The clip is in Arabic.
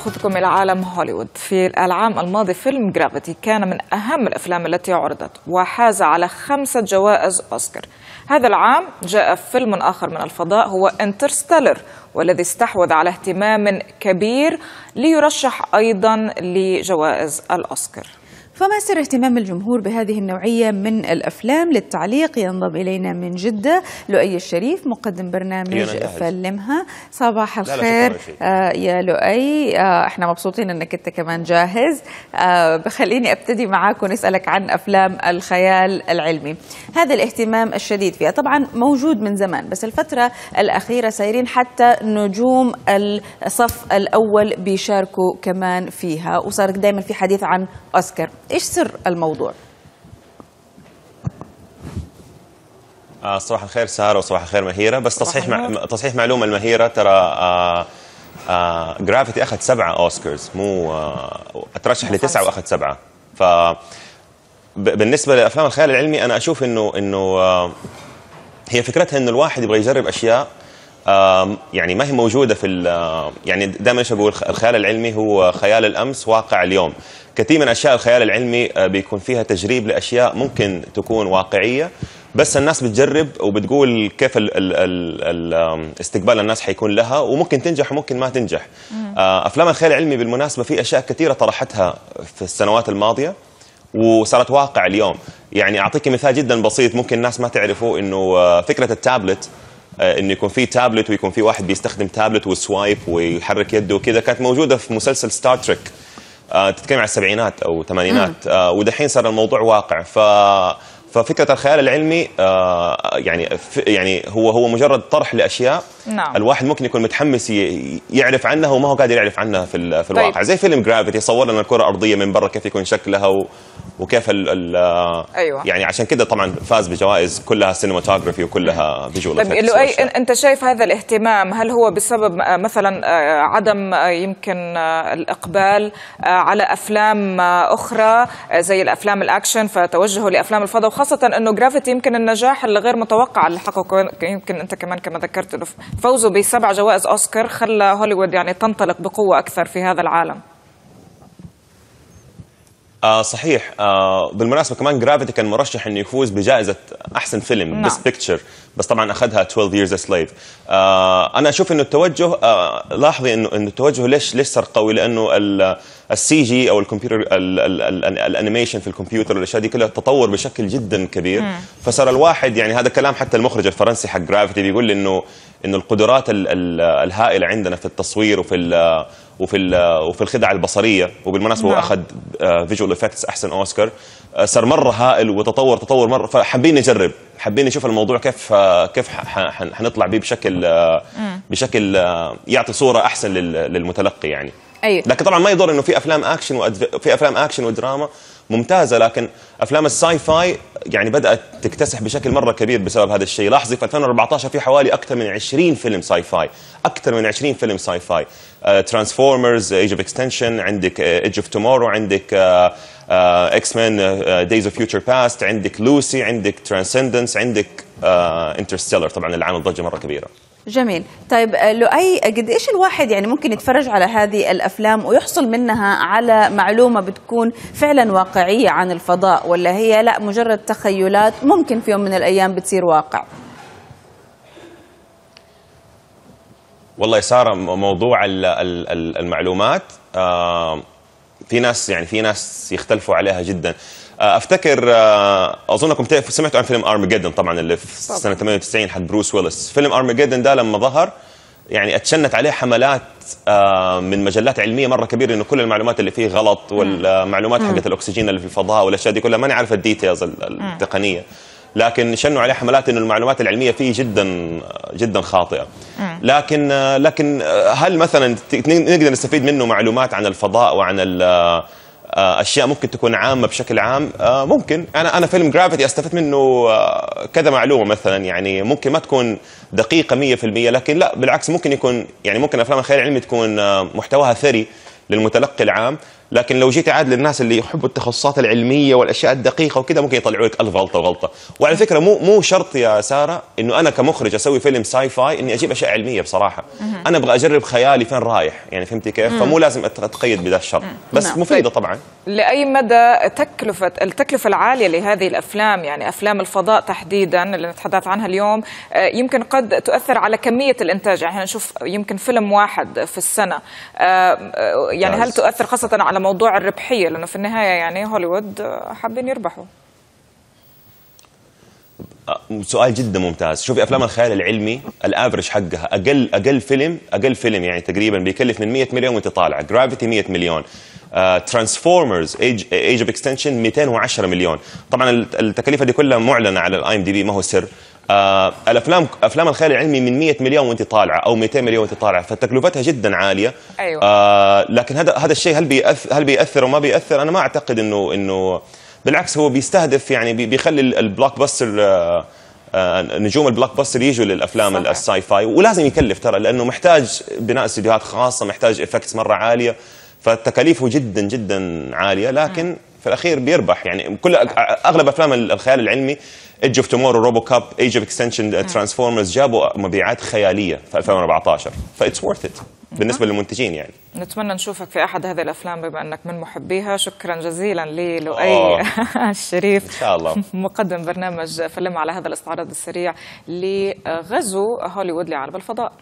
أخذكم إلى عالم هوليوود. في العام الماضي فيلم Gravity كان من أهم الأفلام التي عرضت وحاز على خمسة جوائز أوسكار. هذا العام جاء فيلم آخر من الفضاء هو Interstellar والذي استحوذ على اهتمام كبير ليرشح أيضا لجوائز الأوسكار. فما سر اهتمام الجمهور بهذه النوعية من الأفلام للتعليق؟ ينضم إلينا من جدة لؤي الشريف مقدم برنامج فلمها. صباح الخير. آه يا لؤي. آه إحنا مبسوطين إنك أنت كمان جاهز. آه بخليني أبتدي معاك ونسألك عن أفلام الخيال العلمي. هذا الاهتمام الشديد فيها. طبعا موجود من زمان بس الفترة الأخيرة سايرين حتى نجوم الصف الأول بيشاركوا كمان فيها. وصار دائما في حديث عن أوسكار. إيش سر الموضوع؟ آه صباح الخير ساره وصباح الخير مهيرة. بس تصحيح مع... تصحيح معلومة المهيرة ترى آه آه Gravity أخذ سبعة اوسكارز مو آه اترشح لتسعة وأخذ سبعة. ف بالنسبة لأفلام الخيال العلمي أنا أشوف إنه إنه آه هي فكرتها إنه الواحد يبغى يجرب أشياء يعني ما هي موجودة في يعني دائما إيش أقول الخيال العلمي هو خيال الأمس واقع اليوم. كثير من أشياء الخيال العلمي بيكون فيها تجريب لأشياء ممكن تكون واقعية. بس الناس بتجرب وبتقول كيف ال ال ال ال استقبال الناس حيكون لها وممكن تنجح وممكن ما تنجح. أفلام الخيال العلمي بالمناسبة في أشياء كثيرة طرحتها في السنوات الماضية وصارت واقع اليوم. يعني أعطيك مثال جدا بسيط ممكن الناس ما تعرفوا إنه فكرة التابلت. انه يكون في تابلت ويكون في واحد بيستخدم tablet و swipe ويحرك يده وكذا كانت موجودة في مسلسل Star Trek آه تتكلم عن السبعينات أو الثمانينات. آه ودحين صار الموضوع واقع. ف ففكرة الخيال العلمي آه يعني يعني هو هو مجرد طرح لأشياء نعم. الواحد ممكن يكون متحمس يعرف عنها وما هو قادر يعرف عنها في في الواقع طيب. زي فيلم Gravity صور لنا الكرة الارضيه من برا كيف يكون شكلها و وكيف ال ال أيوة. يعني عشان كده طبعا فاز بجوائز كلها cinematography وكلها visual طيب لؤي أنت شايف هذا الاهتمام هل هو بسبب مثلا عدم يمكن الإقبال على أفلام أخرى زي الأفلام الأكشن فتوجهوا لأفلام الفضاء وخاصة أنه Gravity يمكن النجاح الغير متوقع اللي حققه يمكن أنت كمان كما ذكرت فوزه بسبع جوائز أوسكار خلى هوليوود يعني تنطلق بقوة أكثر في هذا العالم. آه صحيح. آه بالمناسبة كمان Gravity كان مرشح إنه يفوز بجائزة أحسن فيلم نعم. best picture بس طبعا أخذها 12 years a slave. آه أنا أشوف إنه التوجه آه لاحظي إنه إنه التوجه ليش ليش صار قوي؟ لأنه ال CG أو الكمبيوتر ال animation في الكمبيوتر والأشياء دي كلها تطور بشكل جدا كبير. مم. فصار الواحد يعني هذا كلام حتى المخرج الفرنسي حق Gravity بيقول إنه انه القدرات ال ال الهائلة عندنا في التصوير وفي ال وفي ال وفي الخدع البصرية وبالمناسبة هو نعم. أخذ visual effects أحسن أوسكار. آه، صار مرة هائل وتطور تطور مرة فحابين نجرب حابين نشوف الموضوع كيف آه، كيف حنطلع به بشكل آه، بشكل آه، يعطي صورة أحسن لل- للمتلقي يعني. أيوه. لكن طبعا ما يضر إنه في أفلام اكشن وأدف... في أفلام اكشن ودراما ممتازة لكن أفلام ال sci-fi يعني بدأت تكتسح بشكل مرة كبير بسبب هذا الشيء. لاحظي في 2014 في حوالي أكثر من 20 فيلم sci-fi أكثر من 20 فيلم sci-fi Transformers Age of Extinction عندك Edge of Tomorrow عندك X-Men Days of Future Past عندك لوسي عندك Transcendence عندك انترستيلر طبعا اللي عامل ضجة مرة كبيرة. جميل. طيب آه، لؤي قد إيش الواحد يعني ممكن يتفرج على هذه الأفلام ويحصل منها على معلومة بتكون فعلا واقعية عن الفضاء ولا هي لا مجرد تخيلات ممكن في يوم من الأيام بتصير واقع؟ والله م- موضوع ال- ال- ال- المعلومات في ناس يعني في ناس يختلفوا عليها جدا. آه، أفتكر آه، اظنكم سمعتوا عن فيلم ارمجدن طبعا اللي في سنة 98 حق بروس ويلس. فيلم ارمجدن ده لما ظهر يعني اتشنت عليه حملات آه، من مجلات علمية مرة كبيرة إنه كل المعلومات اللي فيه غلط والمعلومات حقت الأكسجين اللي في الفضاء والأشياء دي كلها. ماني عارف ال details ال- التقنية. لكن شنوا عليه حملات إنه المعلومات العلمية فيه جدا جدا خاطئة. لكن لكن هل مثلا نقدر نستفيد منه معلومات عن الفضاء وعن آه، أشياء ممكن تكون عامة بشكل عام؟ آه، ممكن. أنا أنا فيلم Gravity أستفدت منه آه، كذا معلومة مثلا يعني ممكن ما تكون دقيقة 100% لكن لا بالعكس ممكن يكون يعني ممكن أفلام الخيال العلمي تكون محتواها ثري. للمتلقي العام لكن لو جيت عاد للناس اللي يحبوا التخصصات العلمية والأشياء الدقيقة وكذا ممكن يطلعوا لك ألف غلطة وغلطة. وعلى فكرة مو مو شرط يا سارة إنه أنا كمخرج أسوي فيلم sci-fi إني أجيب أشياء علمية بصراحة. أنا أبغى أجرب خيالي فين رايح يعني فهمتي كيف؟ فمو لازم أتقيد بذا الشرط. بس نعم. مفيدة طبعا. لأي مدى تكلفه التكلفة العالية لهذه الأفلام يعني أفلام الفضاء تحديدا اللي نتحدث عنها اليوم آه، يمكن قد تؤثر على كمية الإنتاج. يعني نشوف يمكن فيلم واحد في السنة آه، آه، يعني هل. تؤثر خاصة على موضوع الربحية؟ لأنه في النهاية يعني هوليوود حابين يربحوا. سؤال جدا ممتاز. شوفي أفلام الخيال العلمي ال average حقها أقل أقل فيلم أقل فيلم يعني تقريبا بيكلف من 100 مليون وانت طالع. Gravity 100 مليون. Transformers Age of Extinction 210 مليون. طبعا التكاليف دي كلها معلنة على ال IMDb ما هو سر. آه الافلام أفلام الخيال العلمي من 100 مليون وأنت طالعة أو 200 مليون وأنت طالعة فتكلفتها جدا عالية. أيوة. آه لكن هذا هذا الشيء هل بيأثر هل بيأثر وما بيأثر؟ أنا ما أعتقد انه إنه بالعكس هو بيستهدف يعني بي- بيخلي ال- ال blockbuster آه، آه، نجوم ال blockbuster يجوا للأفلام صحيح. ال sci-fi ولازم يكلف ترى لأنه محتاج بناء استديوهات خاصة محتاج effects مرة عالية فتكاليفه جدا جدا عالية. لكن في الأخير بيربح. يعني كل أغلب أفلام الخيال العلمي Edge of Tomorrow RoboCop Age of Extinction Transformers جابوا مبيعات خيالية في 2014 ف it's worth it بالنسبة للمنتجين يعني. نتمنى نشوفك في أحد هذه الأفلام بما أنك من محبيها. شكرا جزيلا للؤي. الشريف. إن شاء الله. مقدم برنامج فيلم على هذا الاستعراض السريع لغزو هوليوود لعالم الفضاء.